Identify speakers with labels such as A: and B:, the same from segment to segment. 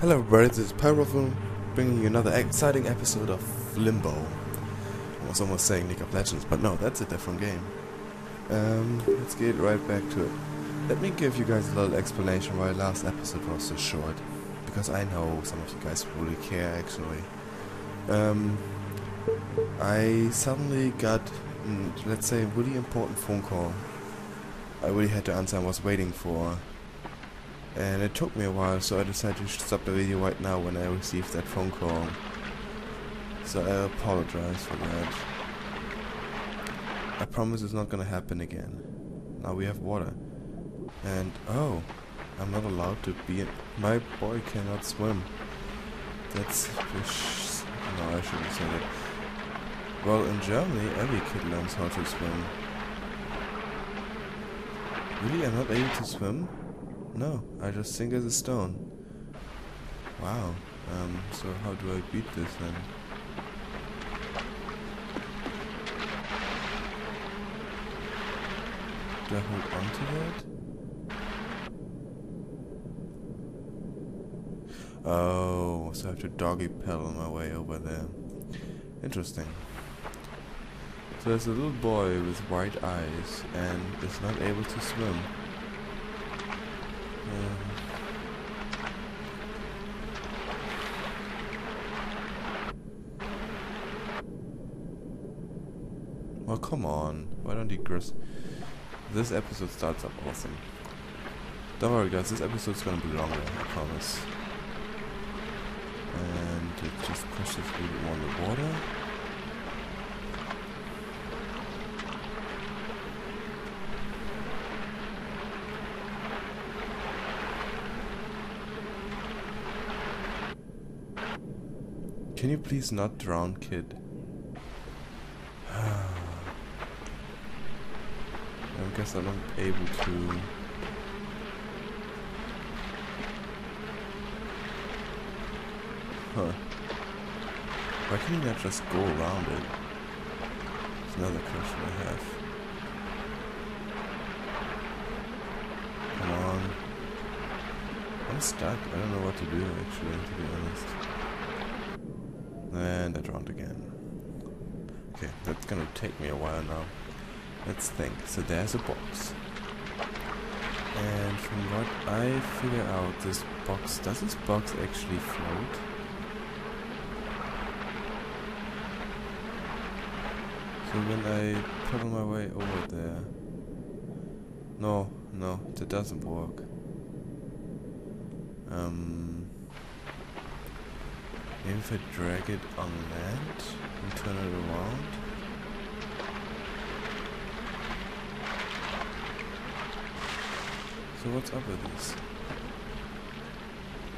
A: Hello everybody, this is PyroWaffel, bringing you another exciting episode of Limbo. I was almost saying League of Legends, but no, that's a different game. Um, let's get right back to it. Let me give you guys a little explanation why last episode was so short. Because I know some of you guys really care actually. Um, I suddenly got, mm, let's say, a really important phone call. I really had to answer and was waiting for and it took me a while so I decided to stop the video right now when I received that phone call. So I apologize for that. I promise it's not gonna happen again. Now we have water. And oh, I'm not allowed to be in my boy cannot swim. That's fish no I shouldn't say that. Well in Germany every kid learns how to swim. Really I'm not able to swim? No, I just sink as a stone. Wow. Um, so how do I beat this then? Do I hold on to that? Oh, so I have to doggy paddle my way over there. Interesting. So there's a little boy with white eyes and is not able to swim. Well, come on. Why don't you Chris? This episode starts up awesome. Don't worry, guys. This episode's gonna be longer. I promise. And it just pushes me on the water. Can you please not drown, kid? I guess I'm not able to... Huh. Why can you not just go around it? That's another question I have. Come on. I'm stuck. I don't know what to do actually, to be honest. And I drowned again. Okay, that's gonna take me a while now. Let's think. So there's a box. And from what I figure out, this box, does this box actually float? So when I paddle my way over there... No, no, that doesn't work. Um... Maybe if I drag it on land and turn it around. So what's up with this?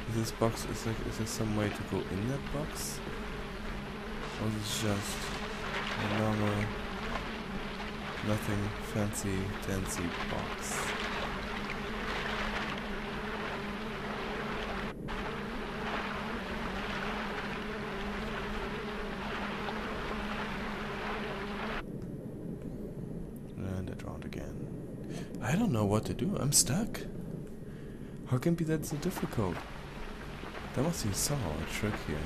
A: Is this box is like is there some way to go in that box? Or is it just a normal nothing fancy dancy box? I don't know what to do. I'm stuck. How can be that so difficult? There must be some a trick here.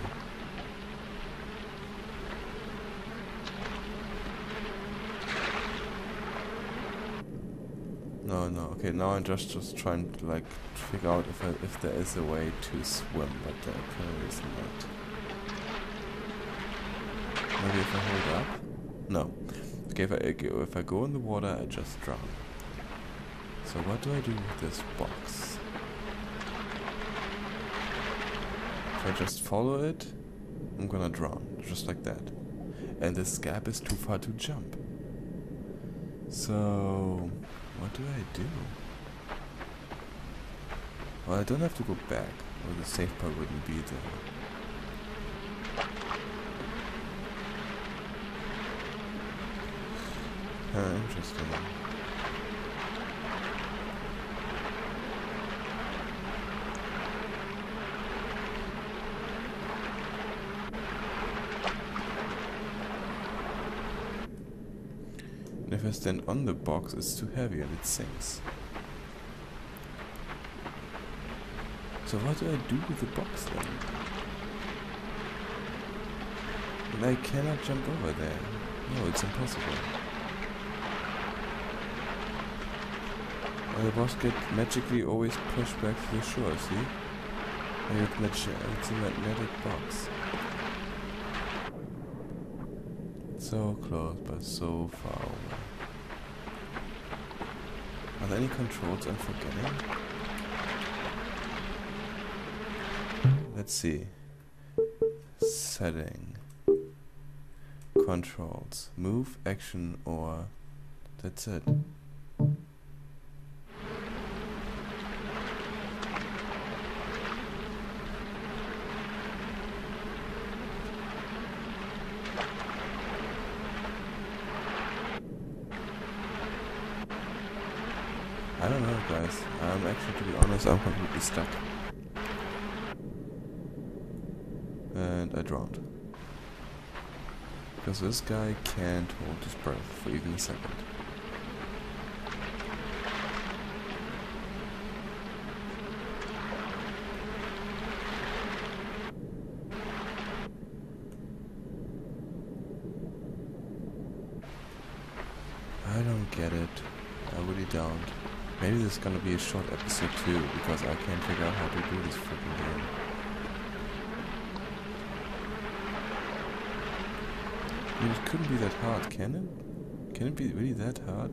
A: No, no. Okay, now I'm just just trying to like figure out if I, if there is a way to swim, but there apparently is not. Maybe if I hold up. No. Okay, if I if I go in the water, I just drown. So what do I do with this box? If I just follow it, I'm gonna drown, just like that. And this gap is too far to jump. So, what do I do? Well, I don't have to go back, or the safe part wouldn't be there. Uh, interesting. If I stand on the box, it's too heavy and it sinks. So what do I do with the box then? And I cannot jump over there. No, it's impossible. And the boss get magically always pushed back to the shore, see? And it's a magnetic box. So close, but so far away. Are there any controls I'm forgetting? Let's see. Setting. Controls. Move, action, or... That's it. Guys. I'm actually, to be honest, I'm completely stuck. And I drowned. Because this guy can't hold his breath for even a second. I don't get it. I really don't. Maybe this is gonna be a short episode too, because I can't figure out how to do this freaking game. I mean, it couldn't be that hard, can it? Can it be really that hard?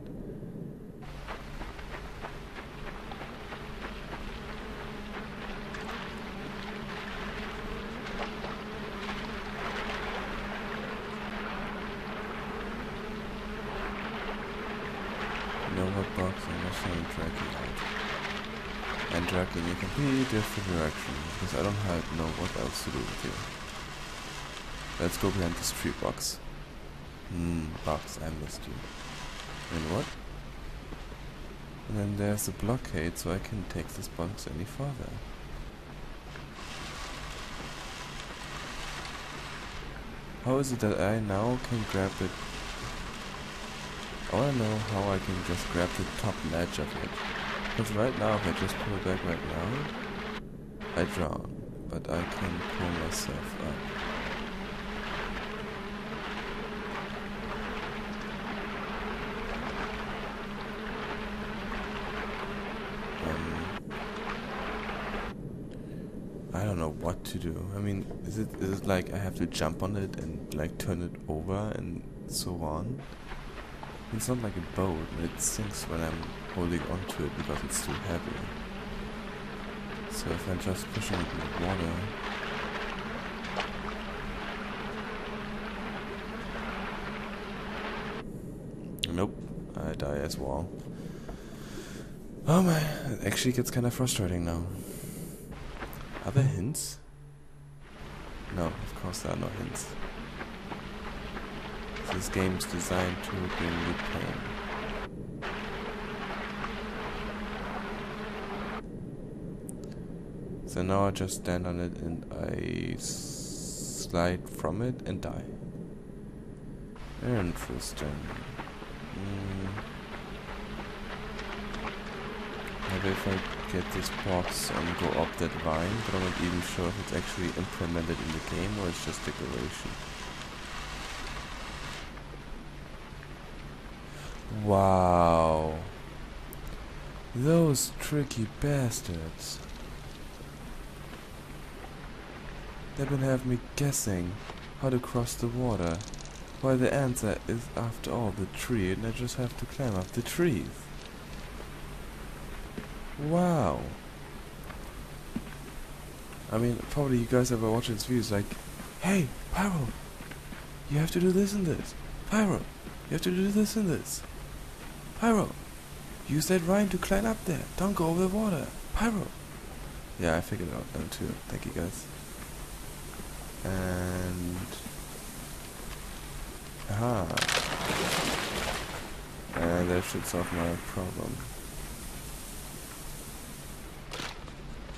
A: No what box and machine tracking out. In a completely different direction, because I don't have, know what else to do with you. Let's go behind this tree box. Hmm, box, I missed you. And what? And then there's a blockade, so I can take this box any further. How is it that I now can grab it? I wanna know how I can just grab the top ledge of it. Because right now, if I just pull back right now, I drown. But I can pull myself up. Um, I don't know what to do. I mean, is it is it like I have to jump on it and like turn it over and so on? It's not like a boat, it sinks when I'm holding onto it because it's too heavy. So if I'm just pushing it in the water, Nope, I die as well. Oh my, it actually gets kind of frustrating now. Are there hints? No, of course there are no hints. This game's designed to bring you pain. So now I just stand on it and I slide from it and die. Interesting. Mm. Maybe if I get this box and go up that vine, but I'm not even sure if it's actually implemented in the game or it's just decoration. Wow. Those tricky bastards. They've been having me guessing how to cross the water, while the answer is after all the tree and I just have to climb up the trees. Wow. I mean, probably you guys ever watch these videos like, Hey, Pyro, you have to do this and this. Pyro, you have to do this and this. Pyro, use that vine to climb up there. Don't go over the water. Pyro. Yeah, I figured it out now too. Thank you guys. And... Aha. And that should solve my problem.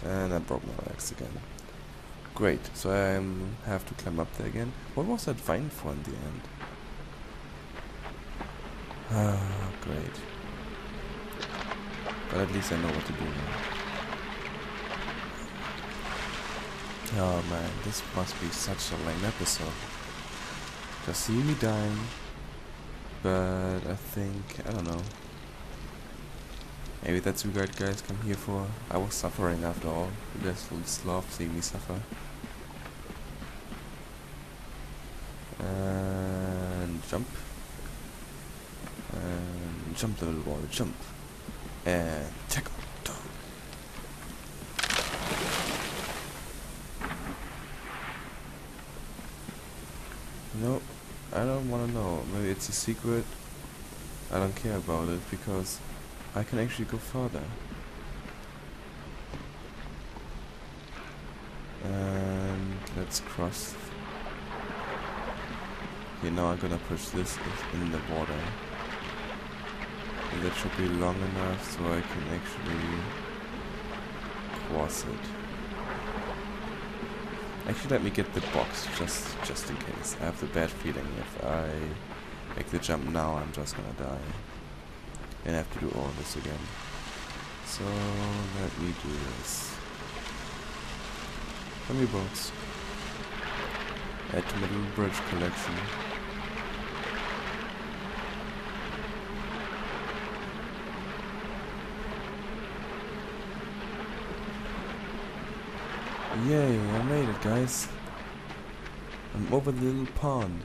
A: And I broke my legs again. Great, so I have to climb up there again. What was that vine for in the end? Ah, great. But at least I know what to do now. Oh man, this must be such a lame episode. Just see me dying. But I think, I don't know. Maybe that's what you guys come here for. I was suffering after all. You guys will just love seeing me suffer. And jump. And jump the little boy, jump. And tackle. Nope, I don't want to know. Maybe it's a secret. I don't care about it because I can actually go further. And let's cross. Okay, now I'm gonna push this in the water. And that should be long enough so I can actually cross it. Actually, let me get the box, just just in case. I have the bad feeling if I make the jump now, I'm just gonna die. And I have to do all this again. So, let me do this. Come here, boats. Add to my little bridge collection. Yay, I made it, guys. I'm over the little pond.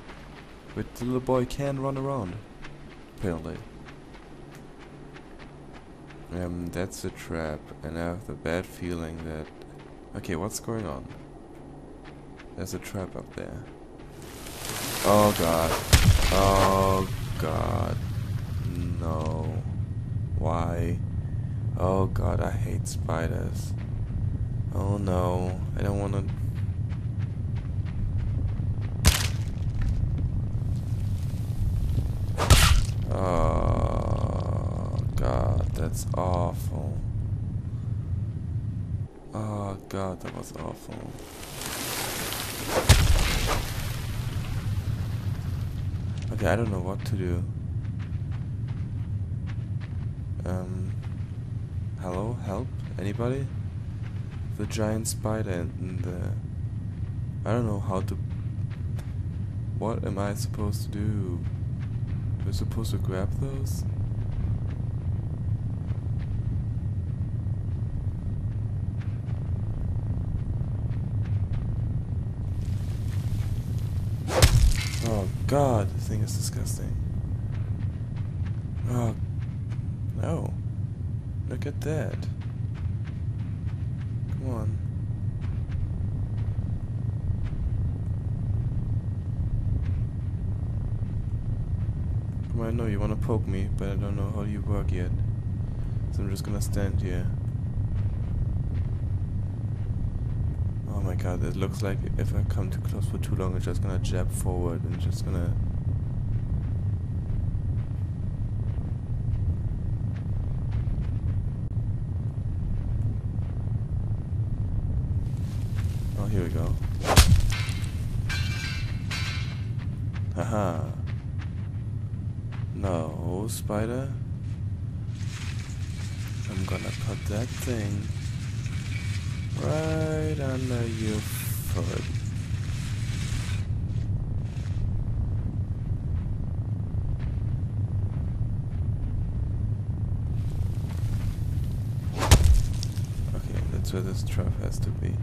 A: Where the little boy can run around. Apparently. Um, that's a trap, and I have the bad feeling that... Okay, what's going on? There's a trap up there. Oh god. Oh god. No. Why? Oh god, I hate spiders. Oh no, I don't want to... Oh god, that's awful. Oh god, that was awful. Okay, I don't know what to do. Um, hello, help, anybody? The giant spider and the I don't know how to what am I supposed to do? I supposed to grab those? Oh god, this thing is disgusting. Oh no. Look at that. Come on. Come on, I know you want to poke me, but I don't know how you work yet. So I'm just gonna stand here. Oh my god, it looks like if I come too close for too long, it's just gonna jab forward and just gonna here we go. Haha. No, spider. I'm gonna put that thing right under your foot. Okay, that's where this trap has to be.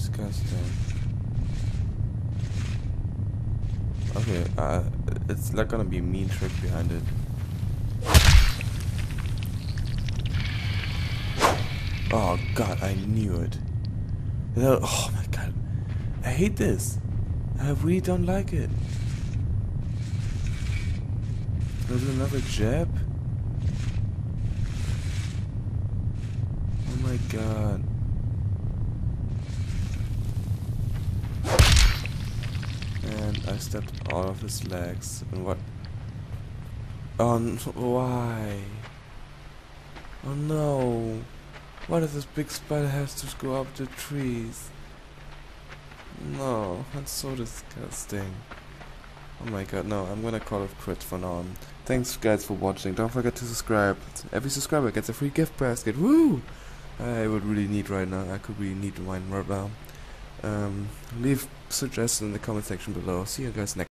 A: Disgusting. Okay, uh, it's like gonna be a mean trick behind it. Oh god, I knew it. Oh my god. I hate this. I really don't like it. There's another jab? Oh my god. I stepped out of his legs. And what? Oh, why? Oh no. Why does this big spider have to go up the trees? No, that's so disgusting. Oh my god, no, I'm gonna call it quits for now. Thanks guys for watching, don't forget to subscribe. Every subscriber gets a free gift basket, woo! I would really need right now, I could really need wine right now. Um, leave suggestions in the comment section below. See you guys next